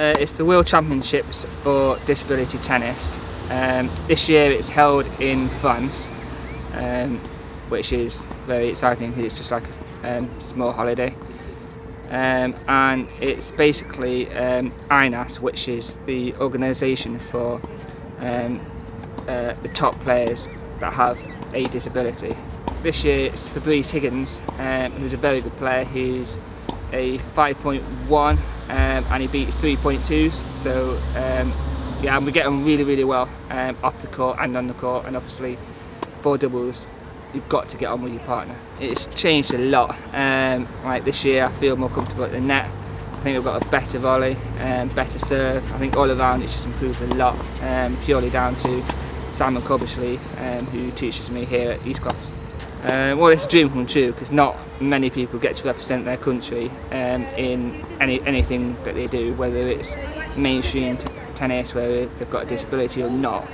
Uh, it's the World Championships for Disability Tennis. Um, this year it's held in France, um, which is very exciting because it's just like a um, small holiday. Um, and it's basically um, INAS, which is the organisation for um, uh, the top players that have a disability. This year it's Fabrice Higgins, who's a very good player. He's a 5.1 um, and he beats 3.2s. So um, yeah, and we get on really, really well um, off the court and on the court, and obviously for doubles, you've got to get on with your partner. It's changed a lot. Um, like this year, I feel more comfortable at the net. I think we've got a better volley, um, better serve. I think all around it's just improved a lot, um, purely down to Simon Cobbershley, um, who teaches me here at East Glos. Uh, well, it's a dream come true because not many people get to represent their country um, in any anything that they do, whether it's mainstream tennis, whether they've got a disability or not.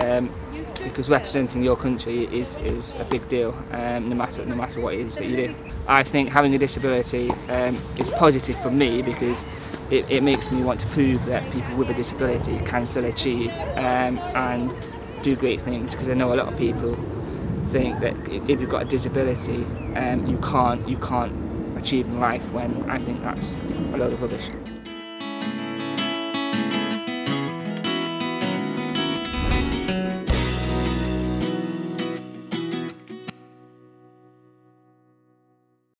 Um, because representing your country is, is a big deal, um, no matter no matter what it is that you do. I think having a disability um, is positive for me because it, it makes me want to prove that people with a disability can still achieve um, and do great things because I know a lot of people think that if you've got a disability, um, you can't you can't achieve in life. When I think that's a load of rubbish.